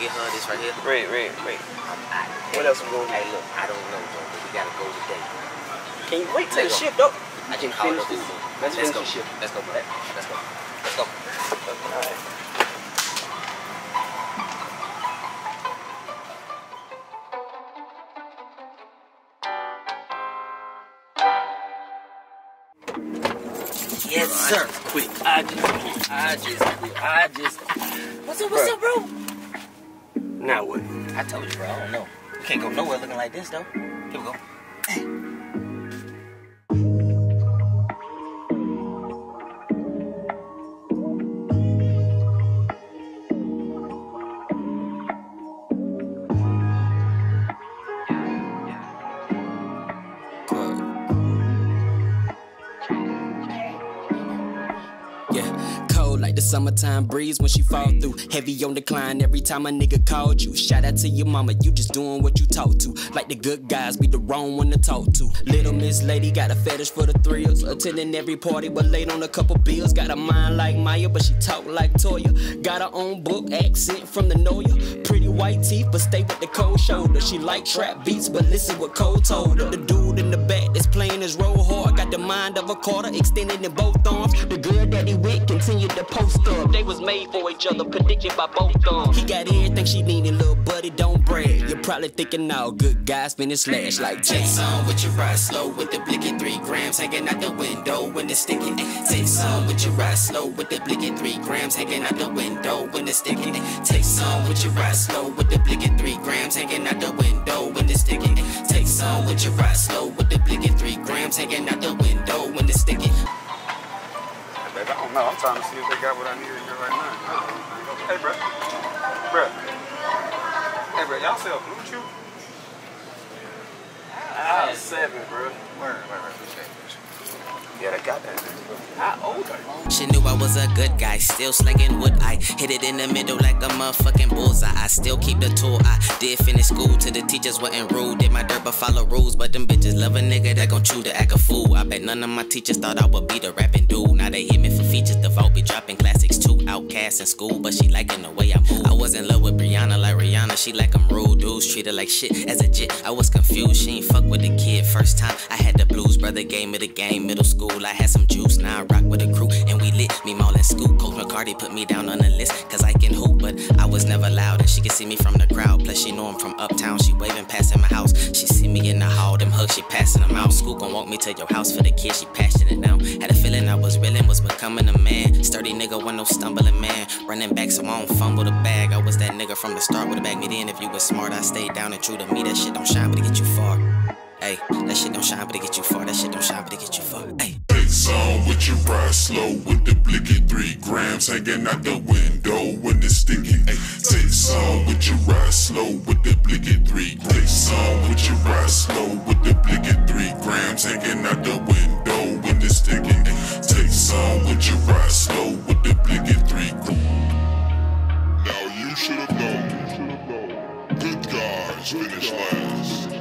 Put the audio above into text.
get her this right here. Wait, wait, wait. I'm. What else we gonna Hey, do? look, I don't know, bro, but we gotta go today. Can you wait till the shift up? I Can finish up this? Let's Let's finish go. shift. Let's go, bro. Let's go. Let's go. Alright. Yes, sir. Quick. I just, quit. I just, quit. I just. What's up, what's Bro. up, bro? Now what? I told you, bro. I don't know. We can't go nowhere looking like this, though. Here we go. The summertime breeze when she fall through. Heavy on decline every time a nigga called you. Shout out to your mama, you just doing what you taught to. Like the good guys be the wrong one to talk to. Little Miss Lady got a fetish for the thrills. Attending every party but late on a couple bills. Got a mind like Maya, but she talk like Toya. Got her own book, accent from the Noya. Pretty white teeth, but stay with the cold shoulder. She like trap beats, but listen what Cole told her. The dude in the back that's playing his role hard. Got the mind of a quarter, extended in both arms. The girl that he with continued to post up. They was made for each other, predicted by both thumbs. He got everything she needed, little buddy, don't brag. You're probably thinking, now good guys finish slash like Takes on with your ride slow with the blicky three grams hanging out the window when it's sticking. Takes on with your ride slow with the blicky three grams hanging out the window when it's sticking. Takes on with your ride slow with the blicky three grams hanging out the window when it's sticking. Takes on with your ride slow with the blicky three grams hanging out the don't know. I'm trying to see if they got what I need here right now. Hey, bro. Bro. Hey, bro, y'all sell BlueChew? I have seven, bro. Word, word, word. Appreciate it. Yeah, they got that. bro. How old are you? She knew I was a good guy, still slinging wood. I hit it in the middle like a motherfucking bullseye. I still keep the tool. I did finish school till the teachers wasn't rude. Did my dirt but follow rules, but them bitches love a nigga that gon' chew to act a fool. I bet none of my teachers thought I would be the rapping dude. Now they hit me for features. The vault be dropping classics. Outcast in school, but she liking the way I move. I was in love with Brianna like Rihanna. She like I'm rude dudes, treat her like shit as a jit. I was confused. She ain't fuck with the kid first time. I had the blues, brother gave me the game. Middle school, I had some juice. Now I rock with a crew and we lit. Me Maul and Scoop. Coach McCarty put me down on the list cause I can hoop, but I was never loud and she could see me from the crowd. Plus she know I'm from uptown. She waving passing my house. She see me in the hall, hugs she passing them out. Scoop gon' walk me to your house for the kids. She passionate now. Had a feeling I was real and was becoming a man. Sturdy nigga, one no stumbling man. Running back so I don't fumble the bag. I was that nigga from the start. Would've bagged me then if you was smart. I stayed down and true to me. That shit don't shine, but it get you far. Hey, that shit don't shine, but it get you far. That shit don't shine, but it get you far. Hey. With your ride slow with the blicky three grams hanging out the window when it's sticky. finish last.